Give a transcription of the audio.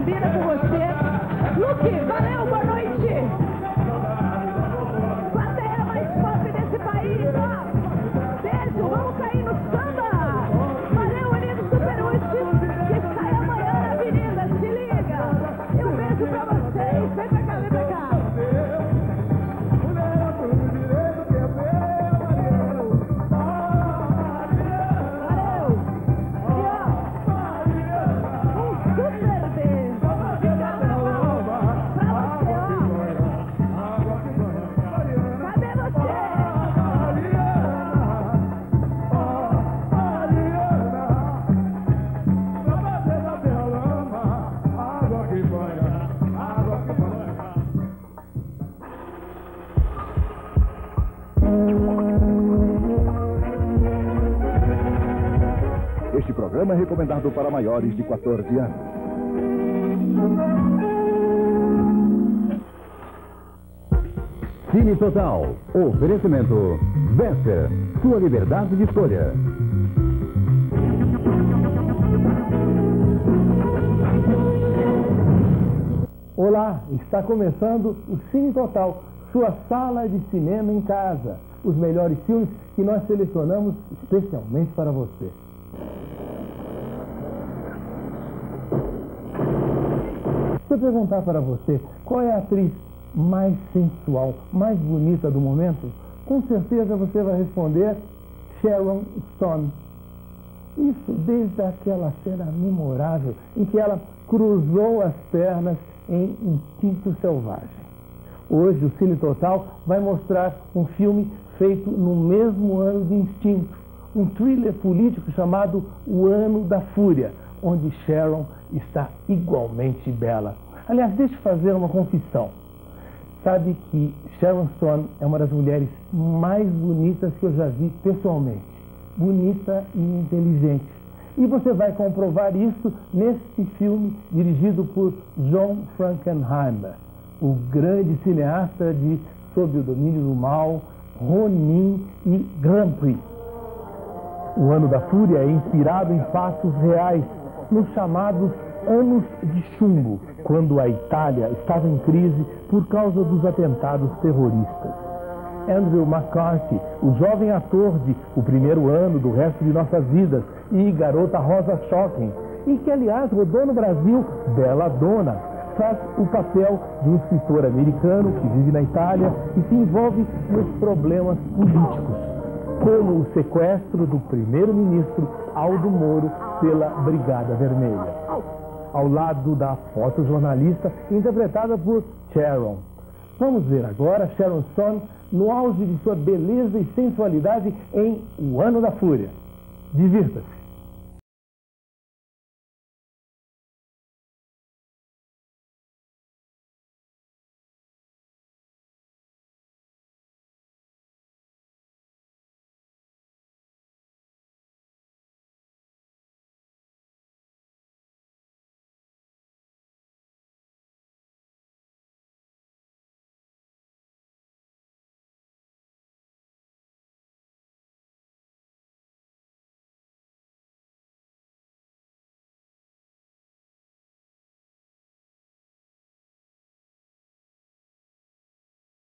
combina com você. Luque. valeu, boa noite. Plateia mais pop desse país, ó. Beijo, vamos cair no samba. Valeu, Unido Super Uchi, que sai amanhã na avenida, se liga. E um beijo pra você. Este programa é recomendado para maiores de 14 anos. Cine Total. Oferecimento. Vesper. Sua liberdade de escolha. Olá, está começando o Cine Total, sua sala de cinema em casa. Os melhores filmes que nós selecionamos especialmente para você. Se eu perguntar para você qual é a atriz mais sensual, mais bonita do momento, com certeza você vai responder Sharon Stone. Isso desde aquela cena memorável em que ela cruzou as pernas em Instinto Selvagem. Hoje o Cine Total vai mostrar um filme feito no mesmo ano de Instinto, um thriller político chamado O Ano da Fúria, onde Sharon está igualmente bela. Aliás, deixe fazer uma confissão. Sabe que Sharon Stone é uma das mulheres mais bonitas que eu já vi pessoalmente. Bonita e inteligente. E você vai comprovar isso neste filme dirigido por John Frankenheimer, o grande cineasta de Sob o Domínio do Mal, Ronin e Grand Prix. O Ano da Fúria é inspirado em fatos reais, nos chamados Anos de Chumbo, quando a Itália estava em crise por causa dos atentados terroristas. Andrew McCarthy, o jovem ator de O Primeiro Ano do Resto de Nossas Vidas e Garota Rosa Shocking, e que, aliás, rodou no Brasil Bela Dona, faz o papel de um escritor americano que vive na Itália e se envolve nos problemas políticos, como o sequestro do primeiro-ministro Aldo Moro pela Brigada Vermelha. Ao lado da fotojornalista interpretada por Sharon. Vamos ver agora Sharon Stone no auge de sua beleza e sensualidade em O Ano da Fúria. Divirta-se!